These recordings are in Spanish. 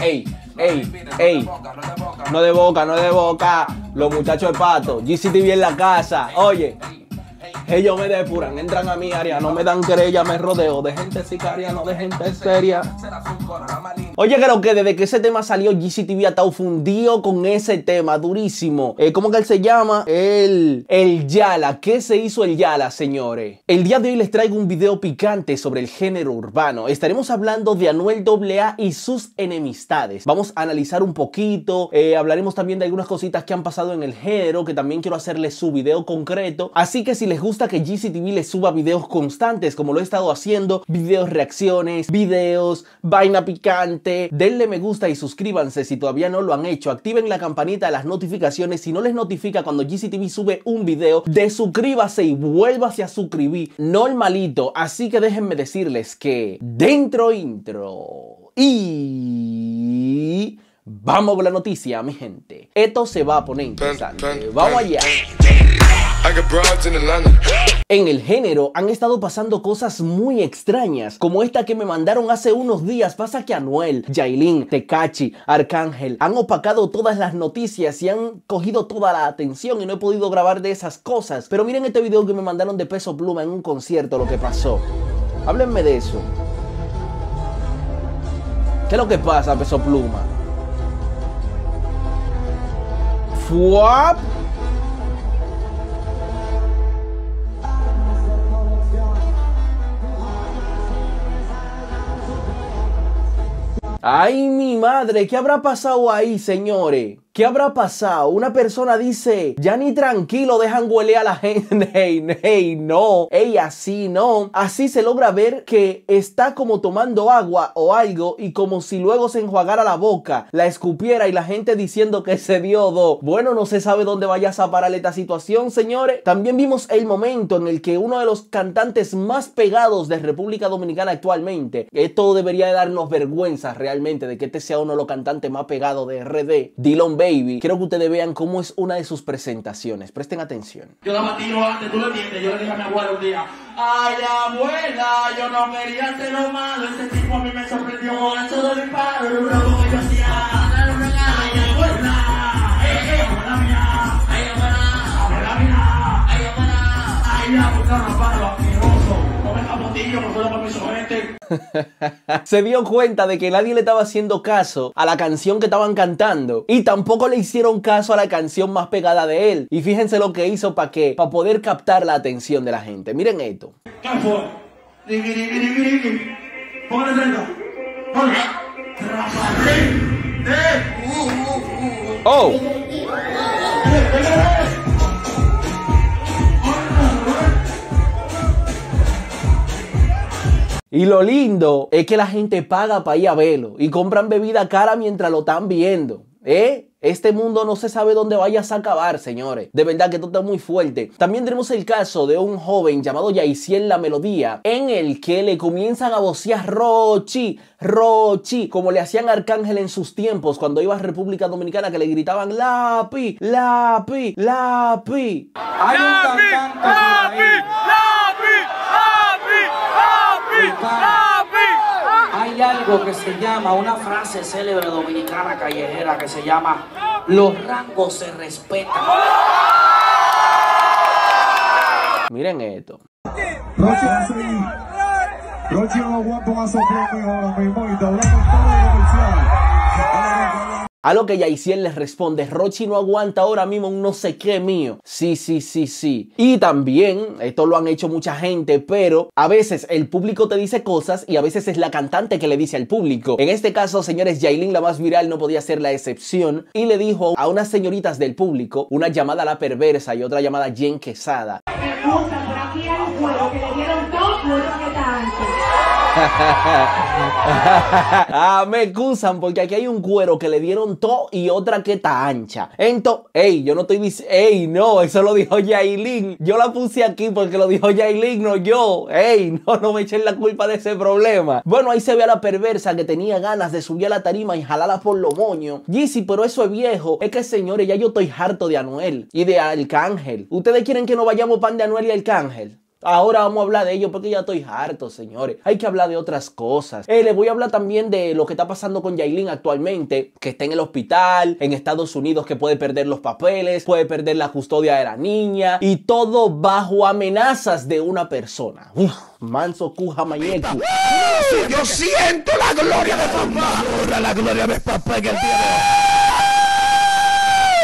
ey, ey, ey. No de boca, no de boca. Los muchachos de pato. GCTV en la casa. Oye. Ellos me depuran, entran a mi área, no me dan querella, me rodeo de gente sicaria, no de gente seria. Oye, creo que desde que ese tema salió, GCTV ha estado fundido con ese tema, durísimo. Eh, ¿Cómo que él se llama? El, el Yala. ¿Qué se hizo el Yala, señores? El día de hoy les traigo un video picante sobre el género urbano. Estaremos hablando de Anuel AA y sus enemistades. Vamos a analizar un poquito, eh, hablaremos también de algunas cositas que han pasado en el género, que también quiero hacerles su video concreto. Así que si les gusta que GCTV les suba videos constantes como lo he estado haciendo, videos reacciones, videos, vaina picante, denle me gusta y suscríbanse si todavía no lo han hecho, activen la campanita de las notificaciones si no les notifica cuando GCTV sube un video, desuscríbase y vuélvase a suscribir, normalito, así que déjenme decirles que dentro intro y... Vamos con la noticia, mi gente. Esto se va a poner interesante. Vamos allá. En el género han estado pasando cosas muy extrañas, como esta que me mandaron hace unos días. Pasa que Anuel, Yailin, Tecachi, Arcángel han opacado todas las noticias y han cogido toda la atención y no he podido grabar de esas cosas. Pero miren este video que me mandaron de Peso Pluma en un concierto, lo que pasó. Háblenme de eso. ¿Qué es lo que pasa, Peso Pluma? ¡Fuap! Ay, mi madre, ¿qué habrá pasado ahí, señores? ¿Qué habrá pasado? Una persona dice, ya ni tranquilo dejan huele a la gente. Hey, hey, no. Hey, así no. Así se logra ver que está como tomando agua o algo y como si luego se enjuagara la boca, la escupiera y la gente diciendo que se dio do. Bueno, no se sabe dónde vayas a parar esta situación, señores. También vimos el momento en el que uno de los cantantes más pegados de República Dominicana actualmente, esto debería de darnos vergüenza realmente de que este sea uno de los cantantes más pegados de RD, Dylan Baby. Quiero que ustedes vean cómo es una de sus presentaciones. Presten atención. Yo la matino antes, tú lo entiendes. Yo le dije a mi abuela un día, ay abuela, yo no quería lo malo. Ese tipo a mí me sorprendió. Pero como yo hacía, ay abuela, eh, abuela mía, ay abuela, abuela mía, ay abuela, ay abuela, raparo asqueroso. Se dio cuenta de que nadie le estaba haciendo caso a la canción que estaban cantando. Y tampoco le hicieron caso a la canción más pegada de él. Y fíjense lo que hizo para que para poder captar la atención de la gente. Miren esto. ¿Qué y lo lindo es que la gente paga para ir a verlo y compran bebida cara mientras lo están viendo. ¿Eh? Este mundo no se sabe dónde vayas a acabar, señores. De verdad que esto está muy fuerte. También tenemos el caso de un joven llamado Yaisiel La Melodía, en el que le comienzan a vocear Rochi, Rochi, como le hacían Arcángel en sus tiempos cuando iba a República Dominicana, que le gritaban Lapi, Lapi, Lapi. Hay por ahí. Hay algo que se llama, una frase célebre dominicana callejera que se llama Los rangos se respetan. Miren esto. Asoplón mío ahora mismo y todo comercial. A lo que Yaisiel les responde, Rochi no aguanta ahora mismo un no sé qué mío. Sí, sí, sí, sí. Y también, esto lo han hecho mucha gente, pero a veces el público te dice cosas y a veces es la cantante que le dice al público. En este caso, señores, Yailin, la más viral, no podía ser la excepción y le dijo a unas señoritas del público, una llamada La Perversa y otra llamada Jen Quesada. Aquí juego que dos juegos que tanto. ah, me excusan porque aquí hay un cuero que le dieron to y otra que está ancha. Entonces, ey, yo no estoy diciendo, ey, no, eso lo dijo Yailin. Yo la puse aquí porque lo dijo Yailin, no yo. Ey, no, no me echen la culpa de ese problema. Bueno, ahí se ve a la perversa que tenía ganas de subir a la tarima y jalarla por los moños. Yeezy, pero eso es viejo. Es que, señores, ya yo estoy harto de Anuel y de Arcángel. ¿Ustedes quieren que no vayamos pan de Anuel y Arcángel? Ahora vamos a hablar de ello porque ya estoy harto, señores. Hay que hablar de otras cosas. Eh, les voy a hablar también de lo que está pasando con Yailin actualmente, que está en el hospital, en Estados Unidos, que puede perder los papeles, puede perder la custodia de la niña y todo bajo amenazas de una persona. Uf, manso cuja mayeco. Yo siento la gloria de papá. La gloria de papá en el día.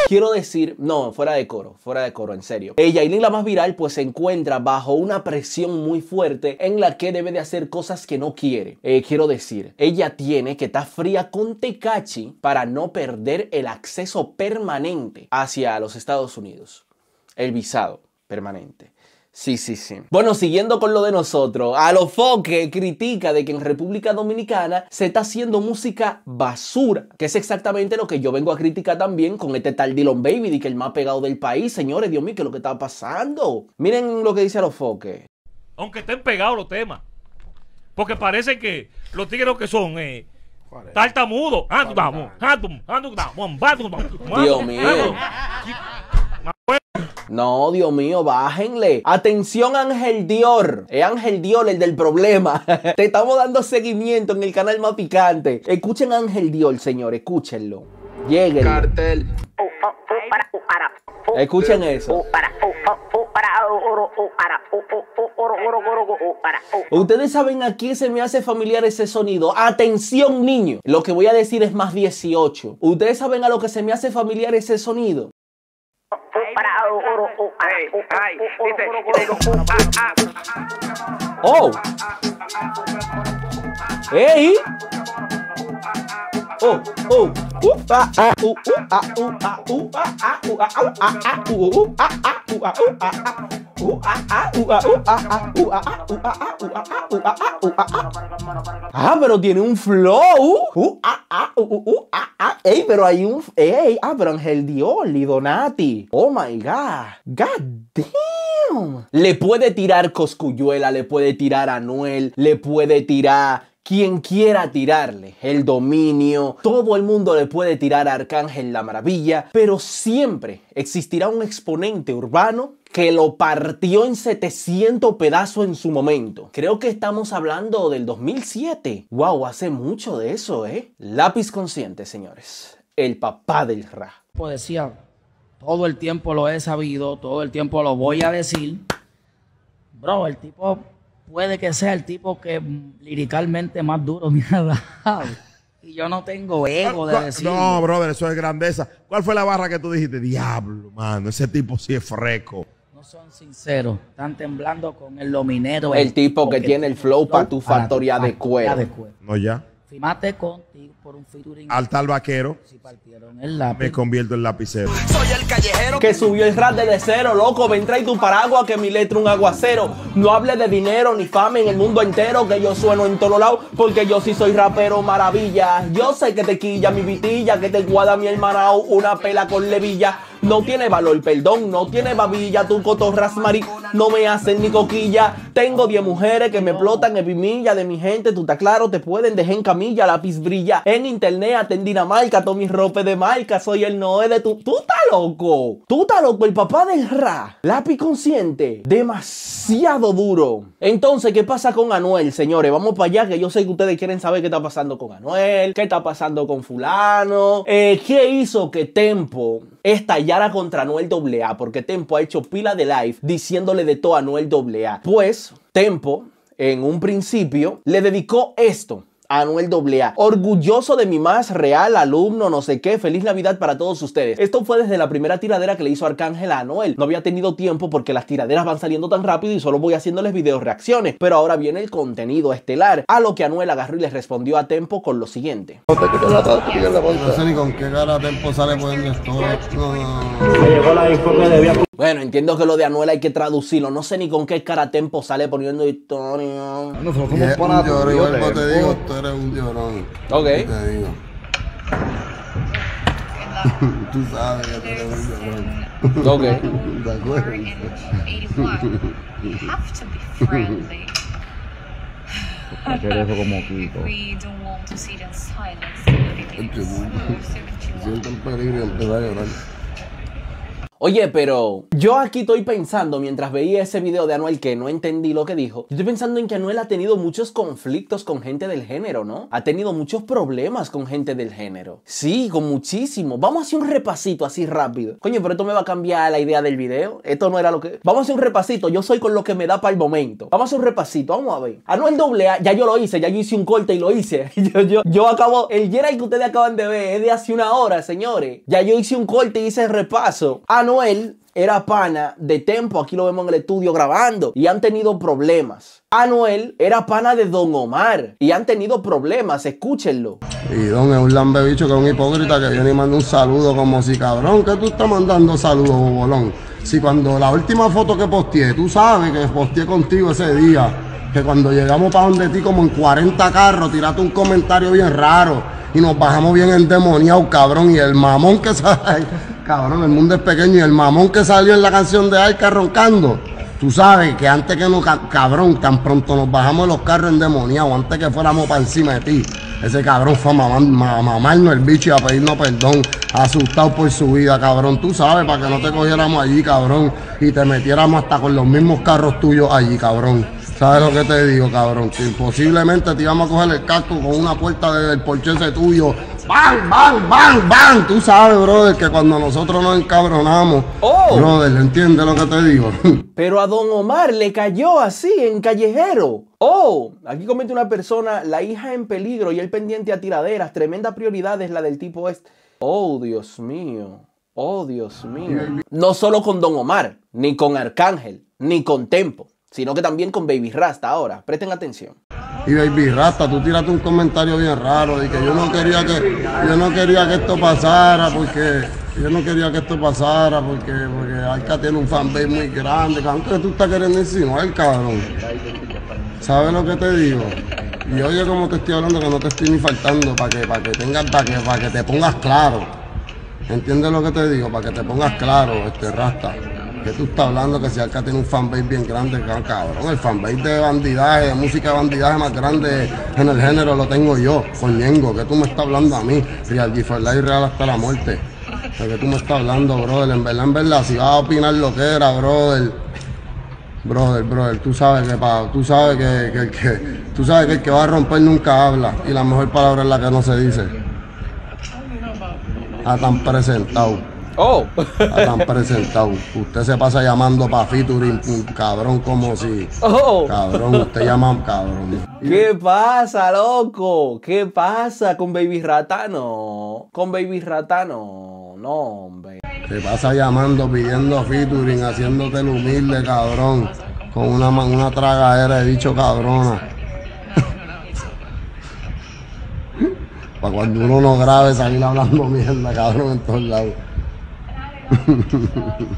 Quiero decir, no, fuera de coro, fuera de coro, en serio. Eh, Yailin, la más viral, pues se encuentra bajo una presión muy fuerte en la que debe de hacer cosas que no quiere. Eh, quiero decir, ella tiene que estar fría con Tecachi para no perder el acceso permanente hacia los Estados Unidos. El visado permanente. Sí, sí, sí. Bueno, siguiendo con lo de nosotros, a lo foque critica de que en República Dominicana se está haciendo música basura, que es exactamente lo que yo vengo a criticar también con este tal Dylan Baby, de que el más pegado del país, señores, Dios mío, ¿qué es lo que está pasando? Miren lo que dice a los foque. Aunque estén pegados los temas. Porque parece que los tigres lo que son, eh, tartamudos. Ah, vamos, No, Dios mío, bájenle. Atención, Ángel Dior. Es Ángel Dior el del problema. Te estamos dando seguimiento en el canal más picante. Escuchen a Ángel Dior, señor. Escúchenlo. Lleguen. Cartel. Escuchen eso. Ustedes saben a quién se me hace familiar ese sonido. Atención, niño. Lo que voy a decir es más 18. Ustedes saben a lo que se me hace familiar ese sonido. Oh. ¡Ey! Oh, oh, uh, ah, ah, uh, uh, ah, uh, ah, uh, ah, ah, uh, ah, uh, ah, ah, uh, uh, ah, ah, uh, ah, uh, ah, ah. Pero tiene un flow. Uh, ah, ah, uh, uh, ah. Ey, pero hay un. Ey, ah, pero Dioli, Donati. Oh my God. God damn. Le puede tirar Coscuyuela, le puede tirar a le puede tirar quien quiera tirarle el dominio, todo el mundo le puede tirar a Arcángel la Maravilla, pero siempre existirá un exponente urbano que lo partió en 700 pedazos en su momento. Creo que estamos hablando del 2007. Wow, hace mucho de eso, ¿eh? Lápiz consciente, señores. El papá del rap. Pues decía, todo el tiempo lo he sabido, todo el tiempo lo voy a decir. Bro, el tipo puede que sea el tipo que liricalmente más duro me ha dado. Y yo no tengo ego de decir. No, brother, eso es grandeza. ¿Cuál fue la barra que tú dijiste? Diablo, mano, ese tipo sí es fresco. No son sinceros. Están temblando con el lominero. El tipo que tiene el flow para tu factoría de cuero. de cuero. No, ya. Firmaste contigo por un featuring. Al tal vaquero, Si partieron el lápiz. me convierto en lapicero. Que subió el rap desde cero, loco. Ven, trae tu paraguas que mi letra un aguacero. No hable de dinero ni fama en el mundo entero. Que yo sueno en todos lados. Porque yo sí soy rapero maravilla. Yo sé que te quilla mi vitilla. Que te guada mi hermanao. Una pela con levilla. No tiene valor, perdón, no tiene babilla, tu cotorras mari, no me hacen ni coquilla. Tengo 10 mujeres que me explotan en vimilla de mi gente, tú estás claro, te pueden dejar en camilla, lápiz brilla. En internet, en Dinamarca, todo mi ropa de marca, soy el Noé de tu. Tú estás loco, tú estás loco, el papá del ra, lápiz consciente, demasiado duro. Entonces, ¿qué pasa con Anuel, señores? Vamos para allá, que yo sé que ustedes quieren saber qué está pasando con Anuel, qué está pasando con Fulano, eh, qué hizo que Tempo estallara contra Anuel AA, porque Tempo ha hecho pila de live diciéndole de todo a Anuel AA. Pues Tempo, en un principio, le dedicó esto. Anuel AA, orgulloso de mi más real alumno, no sé qué, feliz Navidad para todos ustedes. Esto fue desde la primera tiradera que le hizo Arcángel a Anuel. No había tenido tiempo porque las tiraderas van saliendo tan rápido y solo voy haciéndoles video reacciones. Pero ahora viene el contenido estelar, a lo que Anuel agarró y les respondió a Tempo con lo siguiente. No sé ni con qué cara Tempo sale poniendo esto. No. Bueno, entiendo que lo de Anuel hay que traducirlo. No sé ni con qué cara Tempo sale poniendo historia. Nosotros somos panas. Yo igual te digo, tú eres un llorón. Ok. Te digo. tú sabes que tú eres un llorón. Ok. ¿De acuerdo? You have to be friendly. We don't want to see them silence. Siento el peligro y empezar a llorar. Oye, pero yo aquí estoy pensando, mientras veía ese video de Anuel que no entendí lo que dijo, yo estoy pensando en que Anuel ha tenido muchos conflictos con gente del género, ¿no? Ha tenido muchos problemas con gente del género. Sí, con muchísimo. Vamos a hacer un repasito así rápido. Coño, pero esto me va a cambiar la idea del video. Esto no era lo que... Vamos a hacer un repasito. Yo soy con lo que me da para el momento. Vamos a hacer un repasito. Vamos a ver. Anuel AA, ya yo lo hice. Ya yo hice un corte y lo hice. Yo, yo, yo acabo... El Jerai que ustedes acaban de ver es de hace una hora, señores. Ya yo hice un corte y hice el repaso. Anuel era pana de Tempo, aquí lo vemos en el estudio grabando, y han tenido problemas. Anuel era pana de Don Omar, y han tenido problemas, escúchenlo. Y Don es un lambebicho que es un hipócrita que viene y manda un saludo como si cabrón, que tú estás mandando saludos, bobolón. Si cuando la última foto que posteé, tú sabes que posteé contigo ese día, que cuando llegamos para donde ti como en 40 carros, tiraste un comentario bien raro y nos bajamos bien endemoniados, cabrón, y el mamón que sale, cabrón, el mundo es pequeño, y el mamón que salió en la canción de Aika roncando. Tú sabes que antes que nos, ca- cabrón, tan pronto nos bajamos de los carros endemoniados, antes que fuéramos para encima de ti, ese cabrón fue a mamarnos el bicho y a pedirnos perdón, asustado por su vida, cabrón. Tú sabes, para que no te cogiéramos allí, cabrón, y te metiéramos hasta con los mismos carros tuyos allí, cabrón. ¿Sabes lo que te digo, cabrón? Que posiblemente te íbamos a coger el casco con una puerta del porche ese tuyo. ¡Bang, bang, bang, bang! Tú sabes, brother, que cuando nosotros nos encabronamos, Oh. brother, ¿entiendes lo que te digo? Pero a Don Omar le cayó así, en callejero. Oh, aquí comenta una persona, la hija en peligro y el pendiente a tiraderas. Tremenda prioridad es la del tipo este. Oh, Dios mío. Oh, Dios mío. No solo con Don Omar, ni con Arcángel, ni con Tempo, sino que también con Baby Rasta ahora. Presten atención. Y Baby Rasta, tú tiraste un comentario bien raro de que yo no quería que yo no quería que esto pasara porque yo no quería que esto pasara porque porque Arca tiene un fanbase muy grande, cabrón, que tú estás queriendo insinuar, cabrón. ¿Sabes lo que te digo? Y oye como te estoy hablando que no te estoy ni faltando para que para que tengas para que para que te pongas claro. ¿Entiendes lo que te digo? Para que te pongas claro, este Rasta. Que tú estás hablando que si Arca tiene un fanbase bien grande, ca- cabrón. El fanbase de bandidaje, de música de bandidaje más grande en el género lo tengo yo, con Ñengo. Que tú me estás hablando a mí, Real G for Real hasta la muerte. De que tú me estás hablando, brother. En verdad, en verdad, si vas a opinar lo que era, brother. Brother, brother, tú sabes que pa, tú sabes que, que tú sabes que el que va a romper nunca habla y la mejor palabra es la que no se dice. A tan presentado. Oh. A tan presentado. Usted se pasa llamando pa' featuring, un cabrón, como si. Oh. Cabrón, usted llama cabrón. ¿Qué pasa, loco? ¿Qué pasa con Baby Rata? No. Con Baby Rata no. Hombre. Se pasa llamando, pidiendo featuring, haciéndote el humilde, cabrón. Con una, una tragadera de dicho cabrona. Para cuando uno no grabe salir hablando mierda, cabrón, en todos lados.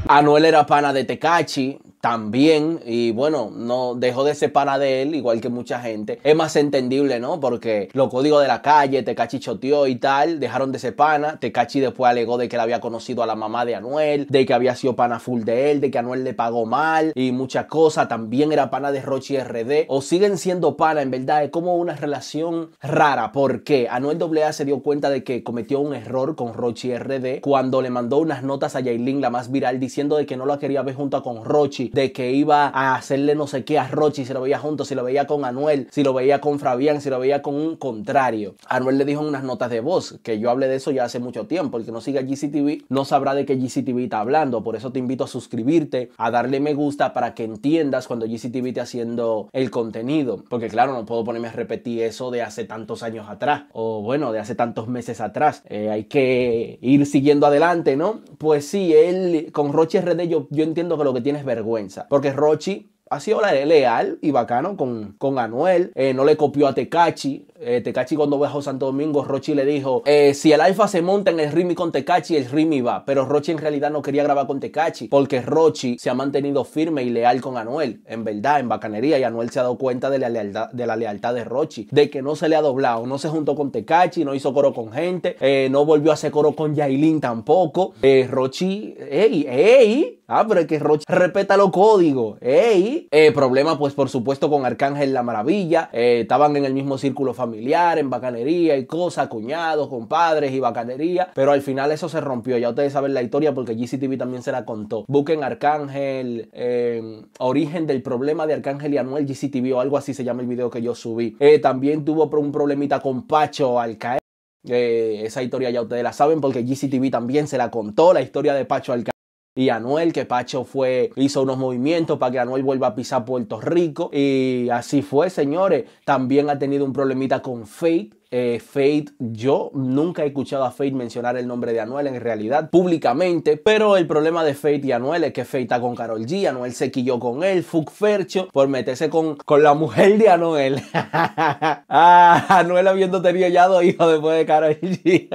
Anuel era pana de Tecachi también y bueno, no dejó de ser pana de él igual que mucha gente. Es más entendible, ¿no? Porque los códigos de la calle, Tecachi choteó y tal, dejaron de ser pana. Tecachi después alegó de que él había conocido a la mamá de Anuel, de que había sido pana full de él, de que Anuel le pagó mal y muchas cosas. También era pana de Rochi RD o siguen siendo pana, en verdad es como una relación rara porque Anuel AA se dio cuenta de que cometió un error con Rochi RD cuando le mandó unas notas a Yailin, la más viral, diciendo de que no la quería ver junto con Rochi, de que iba a hacerle no sé qué a Rochi si lo veía junto, si lo veía con Anuel, si lo veía con Fabián, si lo veía con un contrario. Anuel le dijo en unas notas de voz, que yo hablé de eso ya hace mucho tiempo, el que no siga GCTV no sabrá de qué GCTV está hablando, por eso te invito a suscribirte, a darle me gusta para que entiendas cuando GCTV esté haciendo el contenido, porque claro, no puedo ponerme a repetir eso de hace tantos años atrás, o bueno, de hace tantos meses atrás, Eh, hay que ir siguiendo adelante, ¿no? Pues sí, él con Rochi RD yo, yo entiendo que lo que tiene es vergüenza, porque Rochi ha sido le- leal y bacano con, con Anuel. Eh, no le copió a Tecachi. Eh, Tecachi cuando viajó Santo Domingo, Rochi le dijo, eh, si el Alfa se monta en el Rimi con Tecachi, el Rimi va. Pero Rochi en realidad no quería grabar con Tecachi, porque Rochi se ha mantenido firme y leal con Anuel. En verdad, en bacanería. Y Anuel se ha dado cuenta de la lealtad de, la lealtad de Rochi. De que no se le ha doblado. No se juntó con Tecachi, no hizo coro con gente. eh, no volvió a hacer coro con Yailin tampoco. Eh, Rochi, ey, ey. Ah, pero es que Rochi respeta los códigos. Ey. Problema, pues, por supuesto, con Arcángel La Maravilla. Estaban en el mismo círculo familiar familiar, en bacanería y cosas, cuñados, compadres y bacanería, pero al final eso se rompió. Ya ustedes saben la historia porque GCTV también se la contó. Busquen Arcángel, eh, origen del problema de Arcángel y Anuel GCTV o algo así se llama el video que yo subí. Eh, también tuvo un problemita con Pacho al caer. Eh, esa historia ya ustedes la saben porque GCTV también se la contó, la historia de Pacho al caer y Anuel, que Pacho fue, hizo unos movimientos para que Anuel vuelva a pisar Puerto Rico. Y así fue, señores. También ha tenido un problemita con Fate. Eh, Fate, yo nunca he escuchado a Fate mencionar el nombre de Anuel en realidad públicamente, pero el problema de Fate y Anuel es que Fate está con Carol G, Anuel se quilló con él, Fuck Fercho, por meterse con, con la mujer de Anuel. ah, Anuel habiendo tenido ya dos hijos después de Carol G.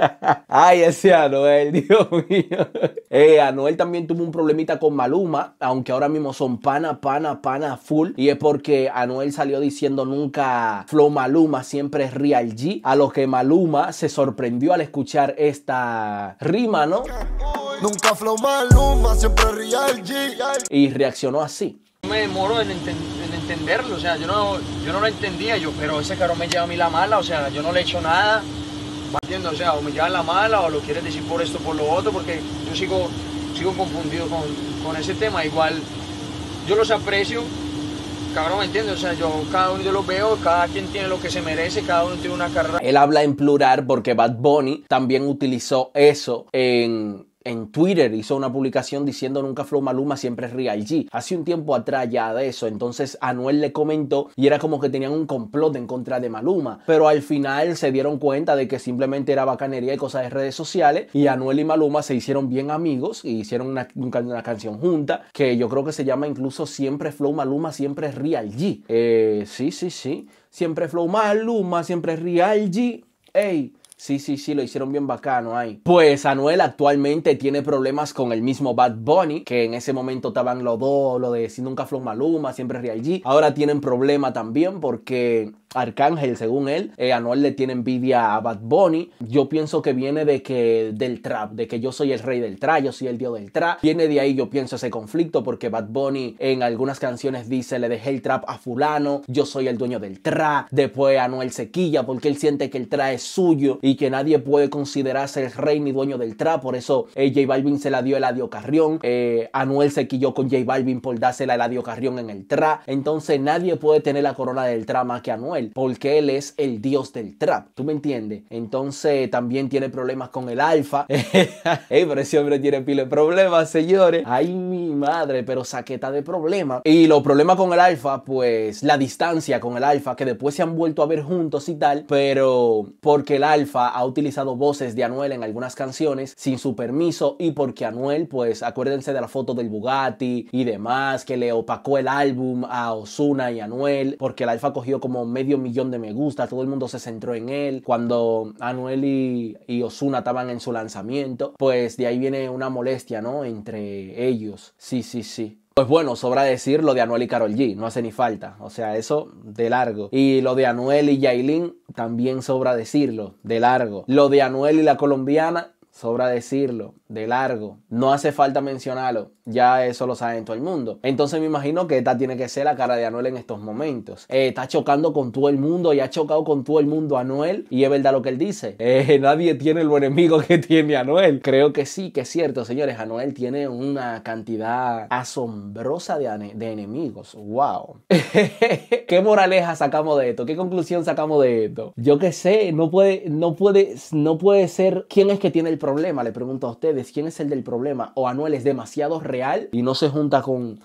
Ay, ese Anuel, Dios mío. Eh, Anuel también tuvo un problemita con Maluma, aunque ahora mismo son pana, pana, pana full, y es porque Anuel salió diciendo nunca Flow Maluma, siempre es Real G a lo que Maluma se sorprendió al escuchar esta rima, ¿no? Nunca flow Maluma, siempre Real G. Y reaccionó así. me demoro en, enten- en entenderlo, o sea, yo no, yo no lo entendía, yo, pero ese carro me lleva a mí la mala, o sea, yo no le he hecho nada. O sea, o me lleva la mala o lo quieres decir por esto, por lo otro, porque yo sigo, sigo confundido con, con ese tema, igual yo los aprecio, cabrón, ¿me entiendes? O sea, yo cada uno yo los veo, cada quien tiene lo que se merece, cada uno tiene una carrera. Él habla en plural porque Bad Bunny también utilizó eso en, en Twitter. Hizo una publicación diciendo nunca Flow Maluma, siempre es Real G. Hace un tiempo atrás ya de eso. Entonces Anuel le comentó y era como que tenían un complot en contra de Maluma. Pero al final se dieron cuenta de que simplemente era bacanería y cosas de redes sociales. Y Anuel y Maluma se hicieron bien amigos y hicieron una, una- una canción junta que yo creo que se llama incluso Siempre Flow Maluma, siempre es Real G. Eh, sí, sí, sí. Siempre Flow Maluma, siempre es Real G. Ey. Sí, sí, sí, lo hicieron bien bacano ahí. Pues Anuel actualmente tiene problemas con el mismo Bad Bunny, que en ese momento estaban los dos, lo de si nunca Flow Maluma, siempre Real G. Ahora tienen problema también porque Arcángel, según él, eh, Anuel le tiene envidia a Bad Bunny. Yo pienso que viene de que del trap, de que yo soy el rey del trap, yo soy el dios del trap. Viene de ahí, yo pienso, ese conflicto porque Bad Bunny en algunas canciones dice le dejé el trap a fulano, yo soy el dueño del trap. Después Anuel se quilla porque él siente que el trap es suyo y que nadie puede considerarse el rey ni dueño del trap. Por eso eh, J Balvin se la dio a Eladio Carrión. Eh, Anuel se quilló con J Balvin por dársela a Eladio Carrión en el trap. Entonces nadie puede tener la corona del trap más que Anuel porque él es el dios del trap. ¿Tú me entiendes? Entonces también tiene problemas con el alfa. Ey, pero hombre tiene pile de problemas, señores. Ay, mi madre, pero saqueta de problemas. Y los problemas con el alfa, pues la distancia con el alfa, que después se han vuelto a ver juntos y tal, pero porque el alfa ha utilizado voces de Anuel en algunas canciones sin su permiso y porque Anuel, pues acuérdense de la foto del Bugatti y demás, que le opacó el álbum a Osuna y Anuel, porque el alfa cogió como medio millón de me gusta, todo el mundo se centró en él. Cuando Anuel y, y Osuna estaban en su lanzamiento, pues de ahí viene una molestia, ¿no? Entre ellos. Sí, sí, sí. Pues bueno, sobra decir lo de Anuel y Carol G, no hace ni falta, o sea, eso de largo. Y lo de Anuel y Yailin, también sobra decirlo, de largo. Lo de Anuel y la colombiana, sobra decirlo, de largo. No hace falta mencionarlo, ya eso lo sabe todo el mundo. Entonces me imagino que esta tiene que ser la cara de Anuel en estos momentos. Eh, está chocando con todo el mundo y ha chocado con todo el mundo Anuel. Y es verdad lo que él dice. Eh, nadie tiene lo enemigo que tiene Anuel. Creo que sí, que es cierto, señores. Anuel tiene una cantidad asombrosa de enemigos. Wow. ¿Qué moraleja sacamos de esto? ¿Qué conclusión sacamos de esto? Yo qué sé, no puede, no puede, no puede ser quién es que tiene el problema. Le pregunto a ustedes, ¿quién es el del problema? O Anuel es demasiado real y no se junta con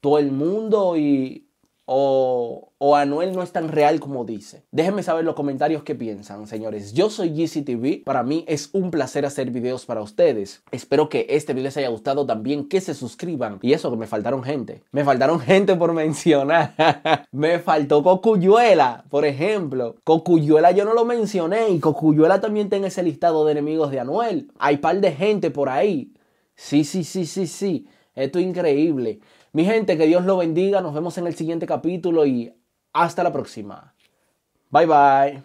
todo el mundo y o, o Anuel no es tan real como dice. Déjenme saber en los comentarios qué piensan, señores. Yo soy GCTV. Para mí es un placer hacer videos para ustedes. Espero que este video les haya gustado también, que se suscriban. Y eso, que me faltaron gente. Me faltaron gente por mencionar. me faltó Cocuyuela, por ejemplo. Cocuyuela yo no lo mencioné y Cocuyuela también en ese listado de enemigos de Anuel. Hay par de gente por ahí. Sí, sí, sí, sí, sí. Esto es increíble. Mi gente, que Dios lo bendiga. Nos vemos en el siguiente capítulo y hasta la próxima. Bye bye.